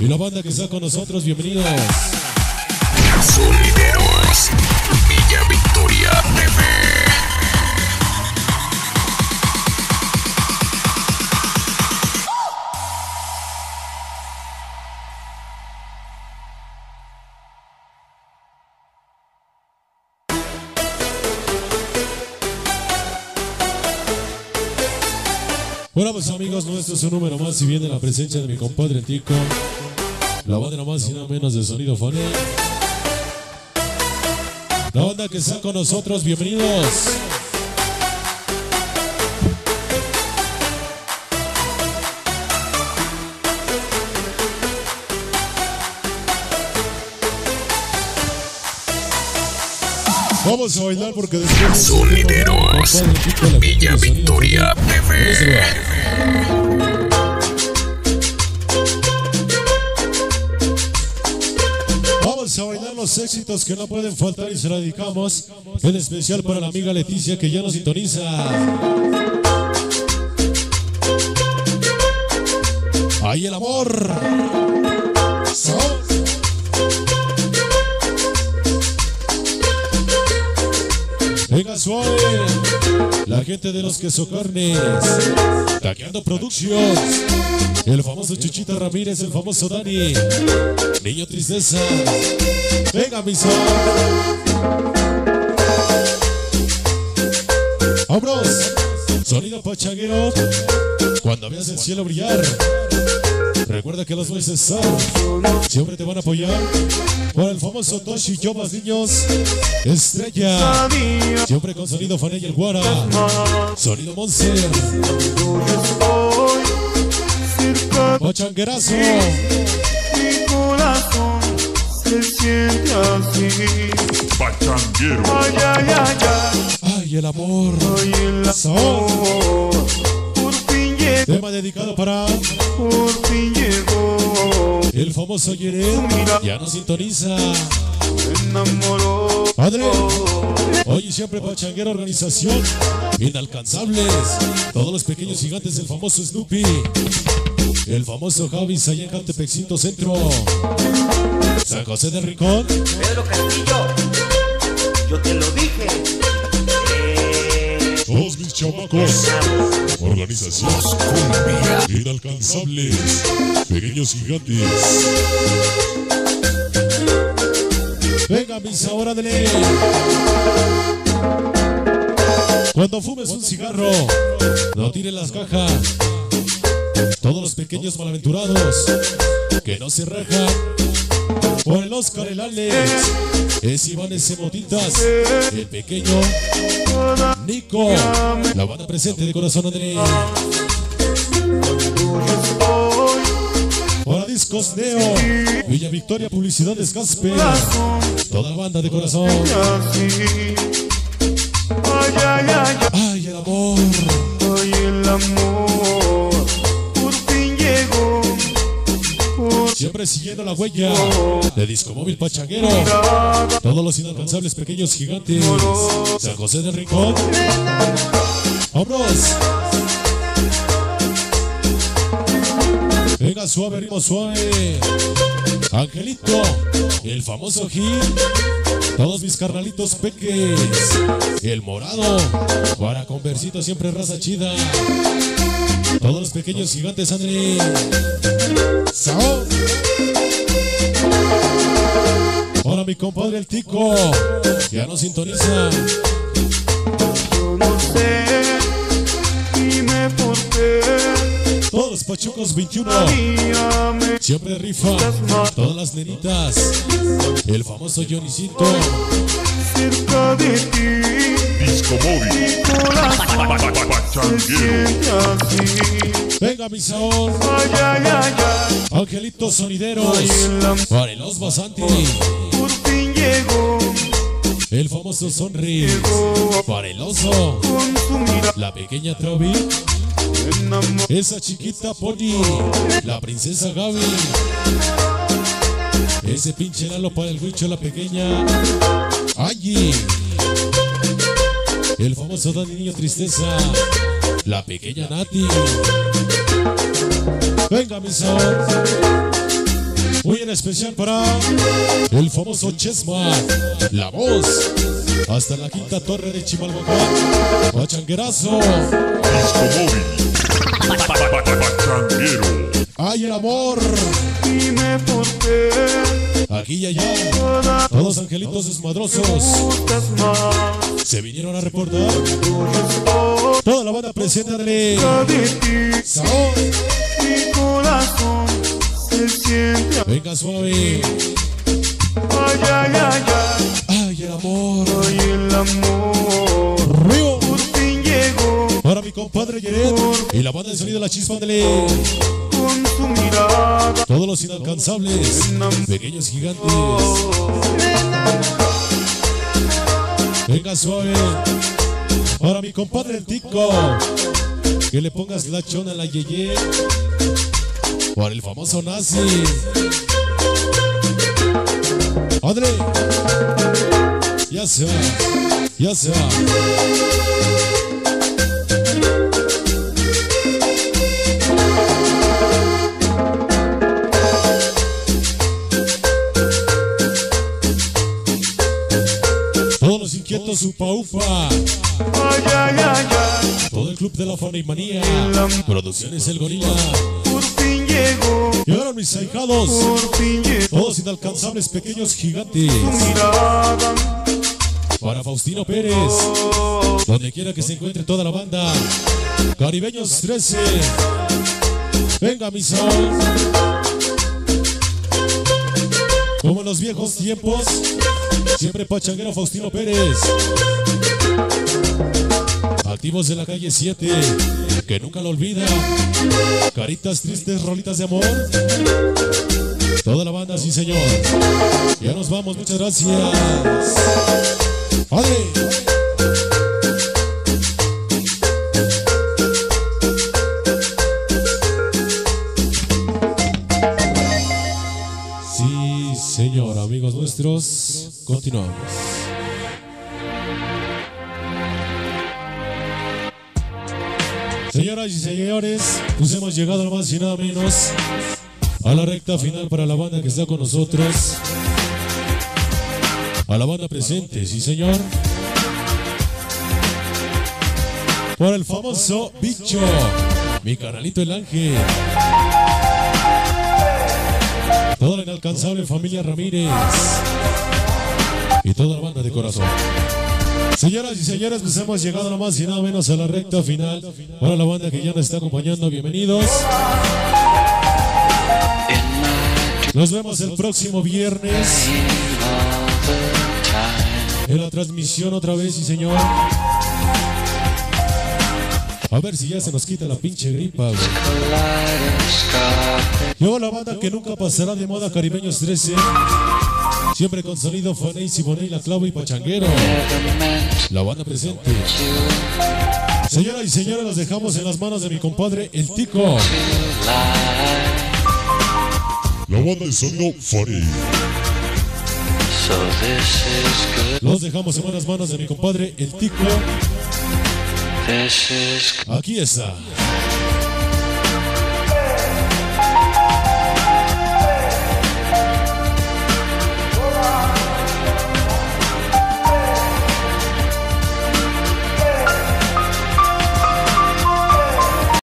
Y la banda que está con nosotros, bienvenidos. Sonideros, Villa Victoria TV. Bueno, pues amigos, nuestro es un número más y viene la presencia de mi compadre Tico. La banda más y nada menos de Sonido Fone. La banda que está con nosotros, bienvenidos. Vamos a bailar porque después... Sonideros, Villa Victoria TV. Los éxitos que no pueden faltar y se la dedicamos en especial para la amiga Leticia que ya nos sintoniza. Ahí el amor. Venga suave, la gente de los queso carnes, Taqueando Productions, el famoso Chuchita Ramírez, el famoso Dani, Niño Tristeza, venga mi sol. Vámonos, sonido pachanguero, cuando veas el cielo brillar, recuerda que los voices son, siempre te van a apoyar, por el famoso Toshi Yomas Niños, Estrella, siempre con sonido Faney el Guara, sonido Monster, Pachanguerazo, Mi corazón se siente así. Pachanguero. Ay, ay, ay, ay. ay el amor, Ay, el amor. Tema dedicado para por fin llegó. el famoso Yeret, ya nos sintoniza, enamoró. Padre. Hoy y siempre Pachanguera Organización, inalcanzables, todos los pequeños gigantes del famoso Snoopy, el famoso Javis allá en Cantepexito Centro, San José de Rincón, Pedro Castillo, yo te lo dije. Todos mis chamacos, organización, inalcanzables, pequeños gigantes. Venga, mis ahora de ley. Cuando fumes un cigarro, no tires las cajas. Todos los pequeños malaventurados que no se rajan. Por el Oscar, el es Iván S. Motitas, el pequeño Nico, la banda presente de corazón André. Para Discos Neo, Villa Victoria Publicidades Gasper, toda la banda de corazón. Ay, el amor. Ay, el amor. Siguiendo la huella de Disco Móvil Pachanguero. Todos los inalcanzables pequeños gigantes. San José del Rincón. ¡Vámonos! Venga, suave, ritmo suave. Angelito, el famoso Gil. Todos mis carnalitos peques. El morado. Para conversito siempre raza chida. Todos los pequeños gigantes, André. Sao. Hola mi compadre el Tico, ya nos sintoniza. Los pachucos 21, Mía, me siempre rifa. Todas las nenitas, el famoso Johnnycito. cerca de ti. Disco móvil. Venga mi sabor, Ay, ay, ay, ay. angelitos sonideros. Para el Osva Santi, Por fin llegó el famoso Sonris. Para el oso, con su mirada. la pequeña Trovi. Esa chiquita Pony, la princesa Gaby. Ese pinche Lalo para el huicho, la pequeña Allí. El famoso Dani Niño Tristeza, la pequeña Nati. Venga, mi sabor. Muy en especial para el famoso Chesma, la voz, hasta la quinta torre de Chimalhuacán, Pachanguerazo, Disco móvil. Ay el amor, aquí y allá, todos angelitos desmadrosos se vinieron a reportar, toda la banda ti, Saúl, mi corazón venga suave, ay, ay, ay, ay compadre Yeret y la banda de sonido La Chispa de todos los inalcanzables, pequeños gigantes. Venga suave. Para mi compadre el Tico. Que le pongas la chona a la yeye. Para el famoso nazi. Padre. Ya se va. Ya se va. Todos los inquietos, su paufa. Ay, ay, ay, ay, Todo el club de la fama y manía. Producciones El Gorila. por fin llegó. Y ahora mis ahijados. Por fin llegó Todos inalcanzables pequeños gigantes. Para Faustino Pérez. Donde quiera que se encuentre toda la banda. Caribeños 13. Venga, mi sol. Como en los viejos tiempos. Siempre pachanguero Faustino Pérez. Activos de la calle 7. Que nunca lo olvida. Caritas tristes, rolitas de amor. Toda la banda, sí, señor. Ya nos vamos, muchas gracias. ¡Padre! Sí, señor, amigos nuestros, continuamos. Señoras y señores, pues hemos llegado más y nada menos a la recta final para la banda que está con nosotros. A la banda presente, sí señor. Por el famoso bicho, mi canalito el ángel. Inalcanzable familia Ramírez. Y toda la banda de corazón. Señoras y señores, pues hemos llegado nomás y nada menos a la recta final. Para la banda que ya nos está acompañando, bienvenidos. Nos vemos el próximo viernes en la transmisión otra vez, sí señor. A ver si ya se nos quita la pinche gripa, güey. Luego la banda que nunca pasará de moda, Caribeños 13. Siempre con sonido Faney, Siboney, La Clavo y Pachanguero. La banda presente. Señoras y señores, los dejamos en las manos de mi compadre, el Tico. La banda de sonido good. Los dejamos en buenas manos de mi compadre, el Tico. This is Aquí está.